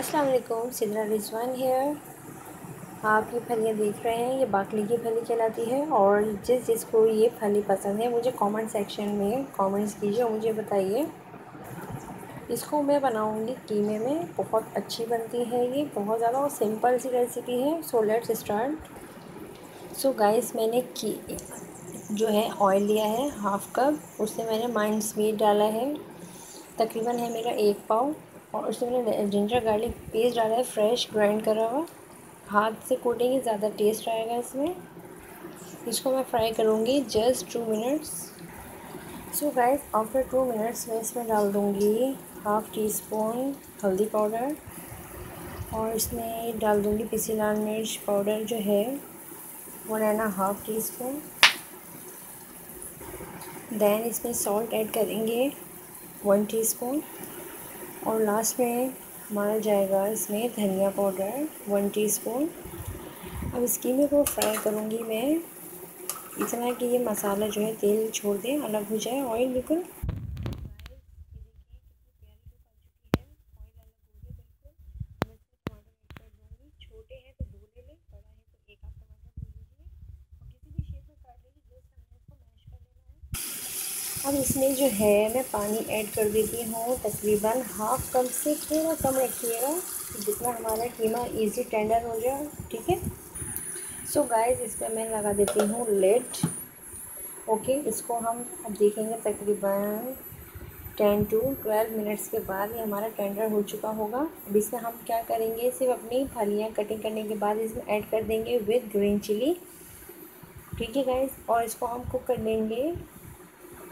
अस्सलाम वालेकुम सिद्रा रिजवान हेयर आप ये फलियाँ देख रहे हैं, ये बाकली की फली कहलाती है और जिस जिसको ये फली पसंद है, मुझे कमेंट सेक्शन में कमेंट्स कीजिए और मुझे बताइए। इसको मैं बनाऊँगी कीमे में, बहुत अच्छी बनती है ये, बहुत ज़्यादा और सिंपल सी रेसिपी है। So let's start so guys मैंने की, जो है ऑयल लिया है हाफ़ कप उससे मैंने माइंड स्वीट डाला है। तकरीबन है मेरा एक पाव। और उसमें मैंने जिंजर गार्लिक पेस्ट डाला है फ्रेश ग्राइंड करा हुआ। हाथ से कूटेंगे, ज़्यादा टेस्ट आएगा इसमें। इसको मैं फ्राई करूँगी just two minutes so guys after two minutes मैं इसमें डाल दूँगी हाफ़ टी स्पून हल्दी पाउडर और इसमें डाल दूँगी पिसी लाल मिर्च पाउडर जो है one and half teaspoon then इसमें सॉल्ट ऐड करेंगे वन टीस्पून और लास्ट में हमारा जाएगा इसमें धनिया पाउडर वन टीस्पून अब इसकी में को फ्राई करूँगी मैं। इतना कि ये मसाला जो है तेल छोड़ दें, अलग हो जाए ऑयल बिल्कुल अब इसमें जो है, मैं पानी ऐड कर देती हूँ, तकरीबन हाफ़ कप से थोड़ा कम रखिएगा, जितना हमारा कीमा इजी टेंडर हो जाए, ठीक है? सो गाइस इस पर मैं लगा देती हूँ लेट ओके इसको हम अब देखेंगे तकरीबन टेन टू ट्वेल्व मिनट्स के बाद ये हमारा टेंडर हो चुका होगा। अब इसमें हम क्या करेंगे, सिर्फ़ अपनी फलियाँ कटिंग करने के बाद इसमें ऐड कर देंगे विद ग्रीन चिली ठीक है गाइस और इसको हम कुक कर लेंगे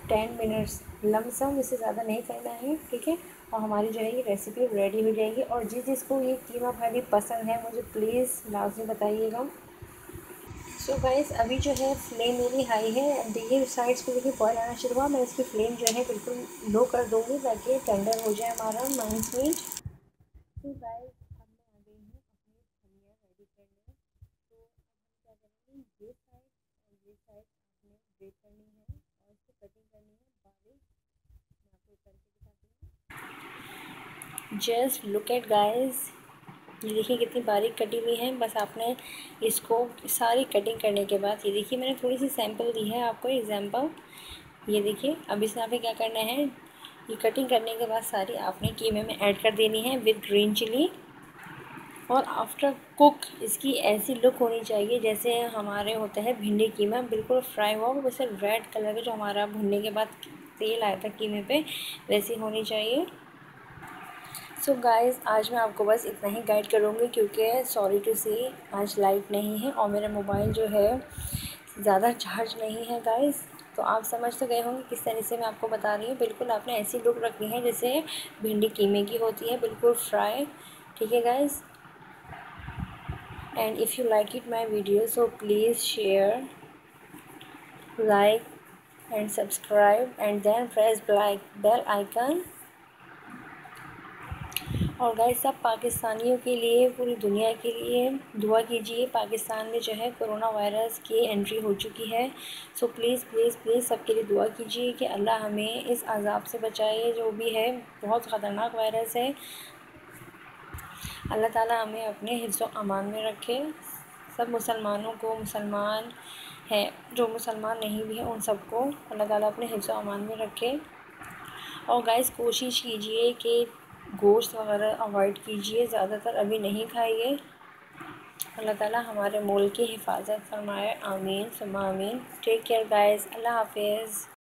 टेन मिनट्स लमसम, इससे ज़्यादा नहीं करना है, ठीक है? और हमारी जो है ये रेसिपी रेडी हो जाएगी। और जिस जिसको ये कीमा भाजी पसंद है, मुझे प्लीज़ लाजमी बताइएगा। सो so गाइस अभी जो है फ्लेम मेरी हाई है। देखिए साइड्स पे देखिए बॉयल आना शुरू हुआ। मैं इसकी फ्लेम जो है बिल्कुल लो कर दूँगी, ताकि टेंडर हो जाए हमारा माइंड स्वीट तो गाइस अब ये साइड ये साइड ब्रेक करनी है। और कटिंग करनी है बारीक मैं आपको करके दिखाती हूँ जस्ट लुक एट गाइस ये देखिए कितनी बारीक कटी हुई है। बस आपने इसको सारी कटिंग करने के बाद, ये देखिए मैंने थोड़ी सी सैंपल दी है आपको एग्जांपल ये देखिए, अब इसमें आपने क्या करना है? ये कटिंग करने के बाद सारी आपने कीमे में ऐड कर देनी है विद ग्रीन चिली और आफ्टर कुक इसकी ऐसी लुक होनी चाहिए, जैसे हमारे होते हैं भिंडी कीमा बिल्कुल फ्राई हुआ वैसे रेड कलर का जो हमारा भुनने के बाद तेल आया था कीमे पे, वैसी होनी चाहिए। सो so गाइस आज मैं आपको बस इतना ही गाइड करूँगी, क्योंकि सॉरी टू सी आज लाइट नहीं है और मेरा मोबाइल जो है, ज़्यादा चार्ज नहीं है गाइस तो आप समझ तो गए होंगे किस तरह से मैं आपको बता रही हूँ। बिल्कुल आपने ऐसी लुक रखनी है, जैसे भिंडी कीमे की होती है, बिल्कुल फ्राई ठीक है guys and if you like it, my video, so please share, like, and subscribe, and then press black bell icon. और गाय सब पाकिस्तानियों के लिए, पूरी दुनिया के लिए, दुआ कीजिए, पाकिस्तान में जो है कोरोना वायरस की एंट्री हो चुकी है। सो प्लीज़ प्लीज़ प्लीज़ सबके लिए दुआ कीजिए कि अल्लाह हमें इस अजाब से बचाए, जो भी है, बहुत ख़तरनाक वायरस है। अल्लाह ताला हमें अपने हिफ्ज़ अमान में रखे। सब मुसलमानों को मुसलमान हैं, जो मुसलमान नहीं भी हैं, उन सबको अल्लाह ताला अपने हिफ्ज़ अमान में रखे। और गाइस कोशिश कीजिए कि गोश्त वगैरह अवॉइड कीजिए, ज़्यादातर अभी नहीं खाइए। अल्लाह ताला हमारे मुल्क की हिफाजत फरमाए, आमीन सुमा आमीन। टेक केयर गाइस अल्लाह हाफिज़।